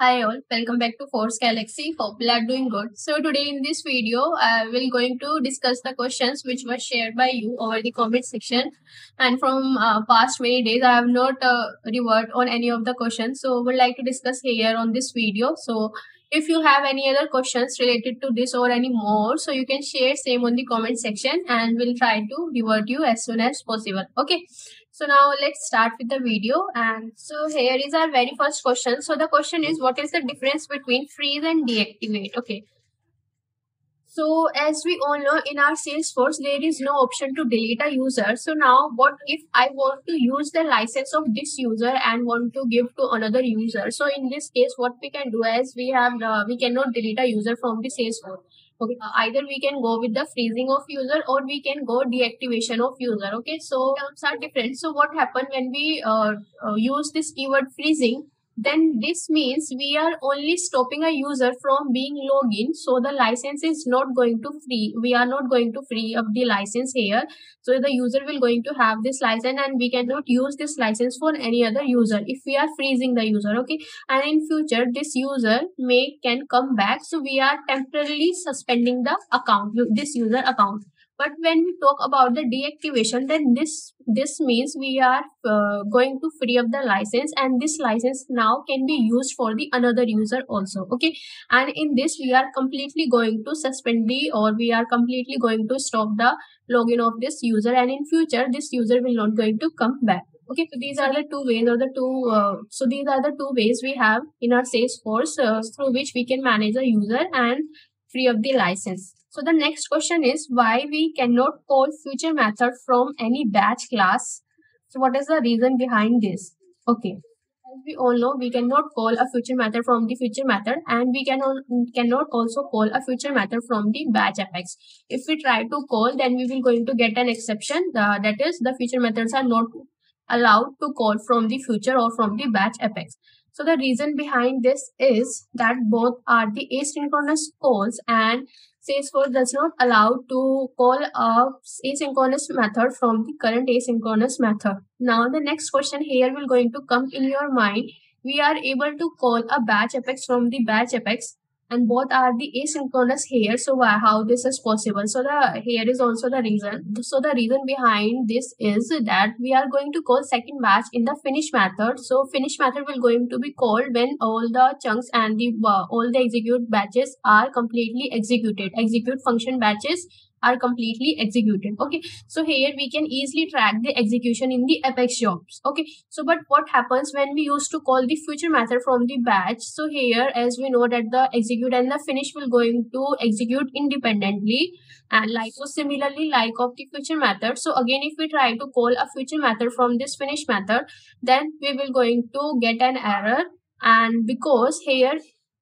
Hi all, welcome back to Force Galaxy. Hope you are doing good. So today in this video, I will going to discuss the questions which were shared by you over the comment section. And from uh, past many days, I have not uh, revert on any of the questions. So would like to discuss here on this video. So if you have any other questions related to this or any more, so you can share same on the comment section and we'll try to revert you as soon as possible. Okay. So now let's start with the video. And so here is our very first question. So the question is what is the difference between freeze and deactivate? Okay. So as we all know in our Salesforce, there is no option to delete a user. So now what if I want to use the license of this user and want to give to another user? So in this case, what we can do is we have, uh, we cannot delete a user from the Salesforce. Okay, uh, either we can go with the freezing of user or we can go deactivation of user. Okay, so terms are different. So what happened when we uh, uh, use this keyword freezing? Then this means we are only stopping a user from being logged in. So the license is not going to free. We are not going to free up the license here. So the user will going to have this license and we cannot use this license for any other user if we are freezing the user okay? And in future this user may can come back. So we are temporarily suspending the account this user account but when we talk about the deactivation then this this means we are uh, going to free up the license and this license now can be used for the another user also okay? And in this we are completely going to suspend the or we are completely going to stop the login of this user and in future this user will not going to come back okay? So these are the two ways or the two uh, so these are the two ways we have in our salesforce uh, through which we can manage a user and free up the license so the next question is why we cannot call future method from any batch class. So what is the reason behind this? Okay. As we all know, we cannot call a future method from the future method and we can cannot also call a future method from the batch apex. If we try to call, then we will going to get an exception. Uh, that is the future methods are not allowed to call from the future or from the batch apex. So the reason behind this is that both are the asynchronous calls and Salesforce does not allow to call a asynchronous method from the current asynchronous method. Now the next question here will going to come in your mind. We are able to call a batch apex from the batch apex and both are the asynchronous here so why how this is possible. So the here is also the reason. So the reason behind this is that we are going to call second batch in the finish method. So finish method will going to be called when all the chunks and the uh, all the execute batches are completely executed. Execute function batches are completely executed okay? So here we can easily track the execution in the apex jobs okay? So but what happens when we used to call the future method from the batch? So here as we know that the execute and the finish will going to execute independently and like so similarly like of the future method. So again if we try to call a future method from this finish method then we will going to get an error. And because here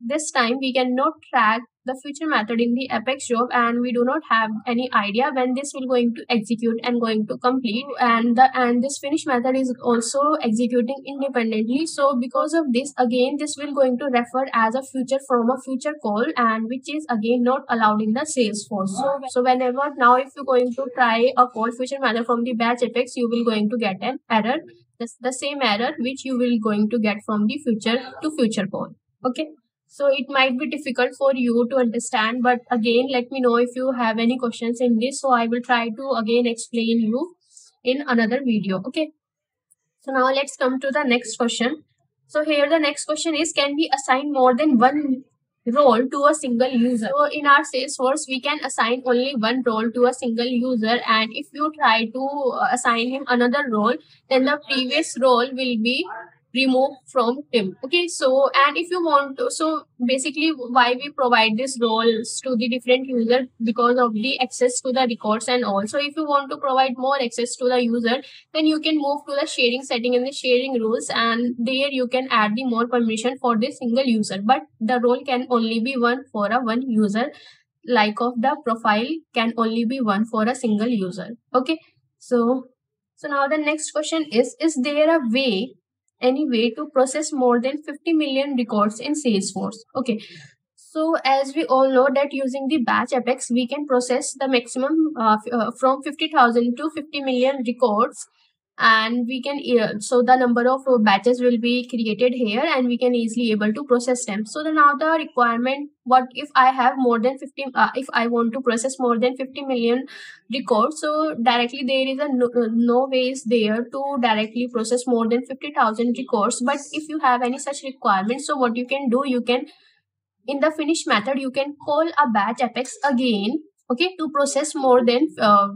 this time we cannot track the future method in the apex job and we do not have any idea when this will going to execute and going to complete. And the and this finish method is also executing independently. So because of this again this will going to refer as a future from a future call and which is again not allowed in the salesforce. So, so whenever now if you're going to try a call future method from the batch apex you will going to get an error. That's the same error which you will going to get from the future to future call. Okay so it might be difficult for you to understand, but again, let me know if you have any questions in this. So I will try to again explain you in another video. Okay. So now let's come to the next question. So here the next question is, can we assign more than one role to a single user. So in our Salesforce, we can assign only one role to a single user. And if you try to uh, assign him another role, then the previous role will be remove from tim okay so and if you want to so basically why we provide these roles to the different user? Because of the access to the records and also if you want to provide more access to the user then you can move to the sharing setting in the sharing rules and there you can add the more permission for the single user. But the role can only be one for a one user. Like of the profile can only be one for a single user. Okay so so now the next question is is there a way any way to process more than 50 million records in Salesforce. Okay. So as we all know that using the batch apex, we can process the maximum uh, uh, from 50,000 to 50 million records and we can uh, so the number of uh, batches will be created here and we can easily able to process them. So the now the requirement what if i have more than 50 uh, if i want to process more than 50 million records so directly there is a no, uh, no ways there to directly process more than 50000 records. But if you have any such requirement so what you can do you can in the finish method you can call a batch apex again okay to process more than uh,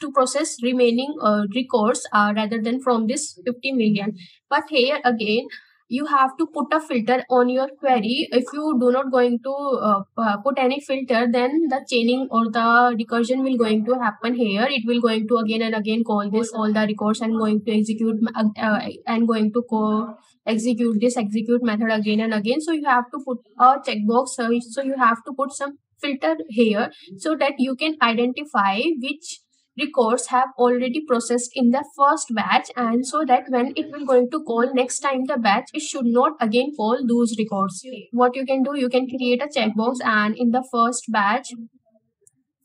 to process remaining uh, records uh, rather than from this 50 million. But here again you have to put a filter on your query. If you do not going to uh, uh, put any filter then the chaining or the recursion will going to happen here. It will going to again and again call this all the records and going to execute uh, uh and going to co execute this execute method again and again. So you have to put a checkbox. So you have to put some filter here so that you can identify which records have already processed in the first batch and so that when it will going to call next time the batch it should not again call those records. What you can do you can create a checkbox and in the first batch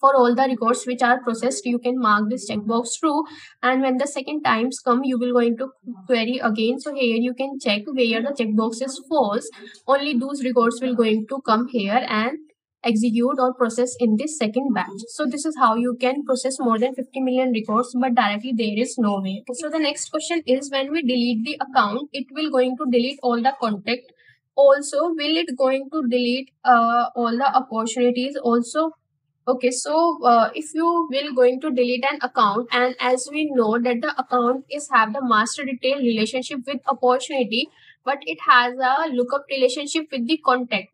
for all the records which are processed you can mark this checkbox true and when the second times come you will going to query again. So here you can check where the checkbox is false. Only those records will going to come here and execute or process in this second batch. So this is how you can process more than 50 million records but directly there is no way. So the next question is when we delete the account it will going to delete all the contact. Also will it going to delete uh, all the opportunities also okay so uh, if you will going to delete an account and as we know that the account is have the master detail relationship with opportunity but it has a lookup relationship with the contact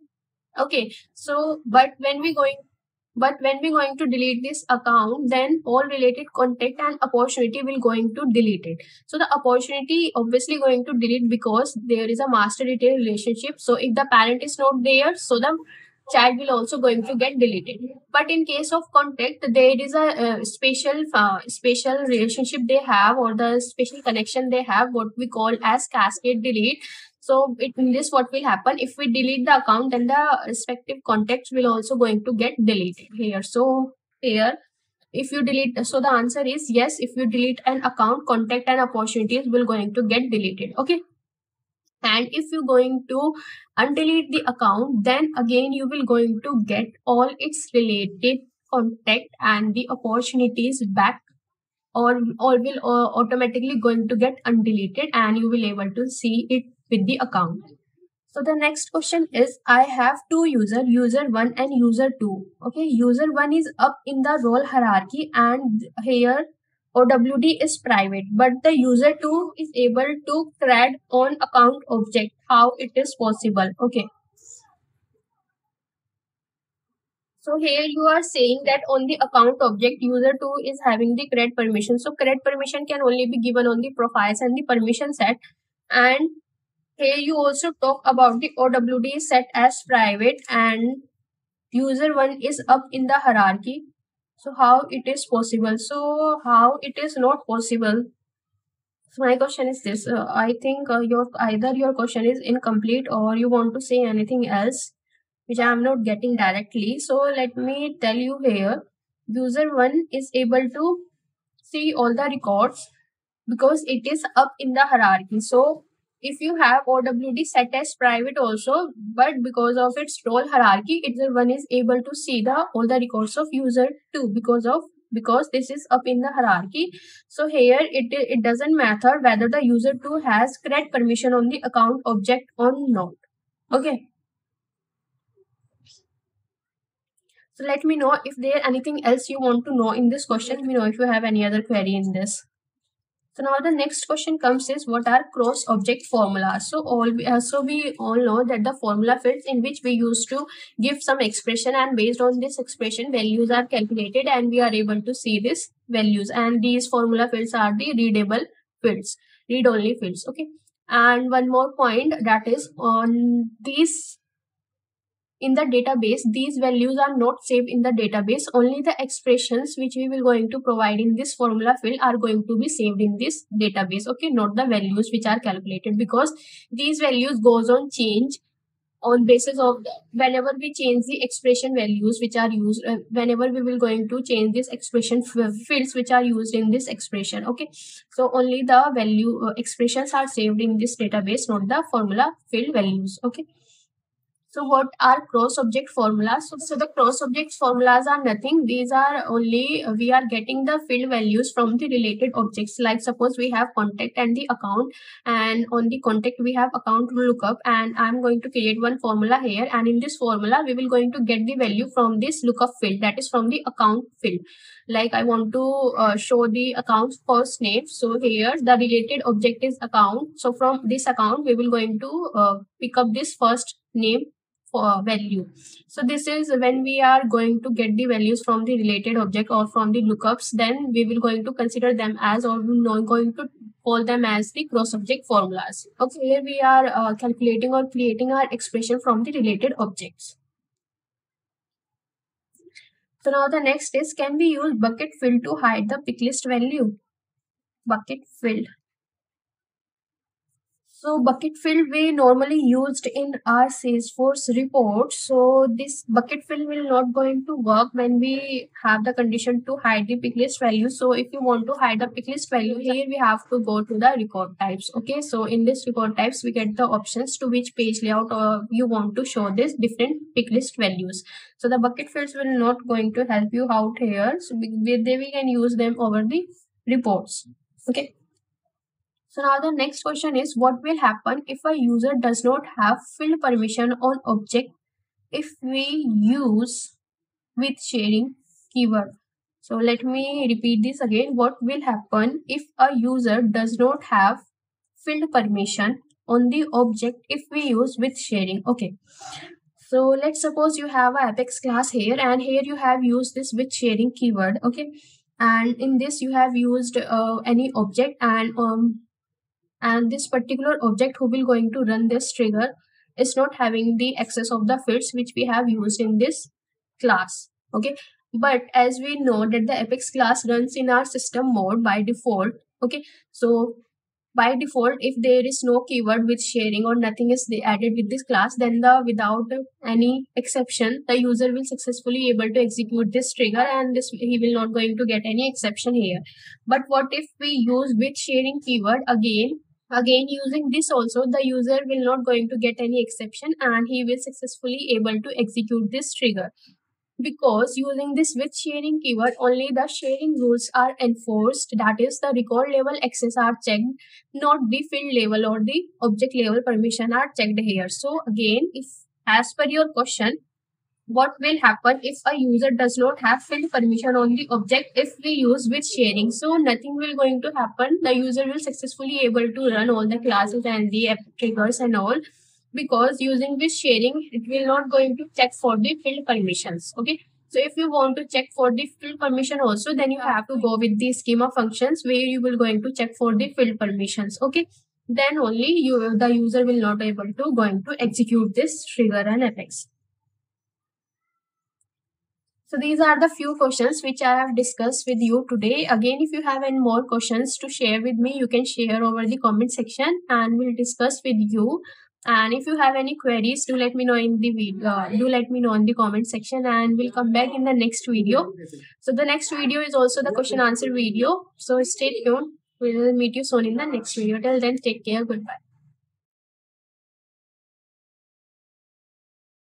okay so but when we going but when we going to delete this account then all related contact and opportunity will going to delete it. So the opportunity obviously going to delete because there is a master detail relationship. So if the parent is not there so the child will also going to get deleted. But in case of contact there is a uh, special uh, special relationship they have or the special connection they have what we call as cascade delete so it, in this, what will happen if we delete the account, then the respective contacts will also going to get deleted here. So here, if you delete, so the answer is yes. If you delete an account, contact and opportunities will going to get deleted. Okay. And if you're going to undelete the account, then again you will going to get all its related contact and the opportunities back or all will uh, automatically going to get undeleted and you will able to see it with the account. So the next question is I have two user, user 1 and user 2. Okay, user 1 is up in the role hierarchy and here OWD is private but the user 2 is able to create on account object. How it is possible? Okay. So here you are saying that on the account object user 2 is having the create permission. So create permission can only be given on the profiles and the permission set and here you also talk about the OWD set as private and user one is up in the hierarchy. So how it is possible? So how it is not possible? So my question is this. Uh, I think uh, your either your question is incomplete or you want to say anything else which I am not getting directly. So let me tell you here. User 1 is able to see all the records because it is up in the hierarchy. So if you have OWD set as private also, but because of its role hierarchy, it's one is able to see the all the records of user two because of because this is up in the hierarchy. So here it it doesn't matter whether the user two has create permission on the account object or not. Okay. So let me know if there anything else you want to know in this question. Let me know if you have any other query in this. So now the next question comes is what are cross object formulas? So all uh, so we all know that the formula fields in which we used to give some expression and based on this expression values are calculated and we are able to see these values and these formula fields are the readable fields, read only fields. Okay. And one more point that is on these in the database. These values are not saved in the database. Only the expressions which we will going to provide in this formula field are going to be saved in this database okay? Not the values which are calculated because these values goes on change on basis of the, whenever we change the expression values which are used uh, whenever we will going to change this expression fields which are used in this expression okay? So only the value uh, expressions are saved in this database not the formula field values okay so what are cross object formulas? So, so the cross object formulas are nothing. These are only, we are getting the field values from the related objects. Like suppose we have contact and the account and on the contact we have account lookup and I'm going to create one formula here. And in this formula, we will going to get the value from this lookup field that is from the account field. Like I want to uh, show the account first name. So here the related object is account. So from this account, we will going to uh, pick up this first name for value. So this is when we are going to get the values from the related object or from the lookups, then we will going to consider them as or are going to call them as the cross object formulas. Okay, here we are uh, calculating or creating our expression from the related objects. So now the next is can we use bucket field to hide the pick list value? Bucket field. So bucket field we normally used in our Salesforce report. So this bucket field will not going to work when we have the condition to hide the pick list value. So if you want to hide the pick list value here, we have to go to the record types. Okay. So in this record types, we get the options to which page layout uh, you want to show this different pick list values. So the bucket fields will not going to help you out here. So we, they, we can use them over the reports. Okay. So now the next question is what will happen if a user does not have field permission on object if we use with sharing keyword. So let me repeat this again. What will happen if a user does not have field permission on the object if we use with sharing? Okay. So let's suppose you have a apex class here and here you have used this with sharing keyword. Okay. And in this you have used uh, any object and um, and this particular object who will going to run this trigger is not having the access of the fields which we have used in this class okay? But as we know that the apex class runs in our system mode by default okay? So by default if there is no keyword with sharing or nothing is added with this class then the without any exception the user will successfully able to execute this trigger and this he will not going to get any exception here. But what if we use with sharing keyword again Again, using this also, the user will not going to get any exception and he will successfully able to execute this trigger. Because using this with sharing keyword, only the sharing rules are enforced. That is, the record level access are checked, not the field level or the object level permission are checked here. So again, if as per your question, what will happen if a user does not have field permission on the object if we use with sharing? So nothing will going to happen. The user will successfully able to run all the classes and the triggers and all. Because using with sharing it will not going to check for the field permissions okay? So if you want to check for the field permission also then you have to go with the schema functions where you will going to check for the field permissions okay? Then only you the user will not able to going to execute this trigger and apex so these are the few questions which I have discussed with you today. Again, if you have any more questions to share with me, you can share over the comment section and we'll discuss with you. And if you have any queries, do let me know in the video. Uh, do let me know in the comment section and we'll come back in the next video. So the next video is also the question answer video. So stay tuned. We'll meet you soon in the next video. Till then, take care. Goodbye.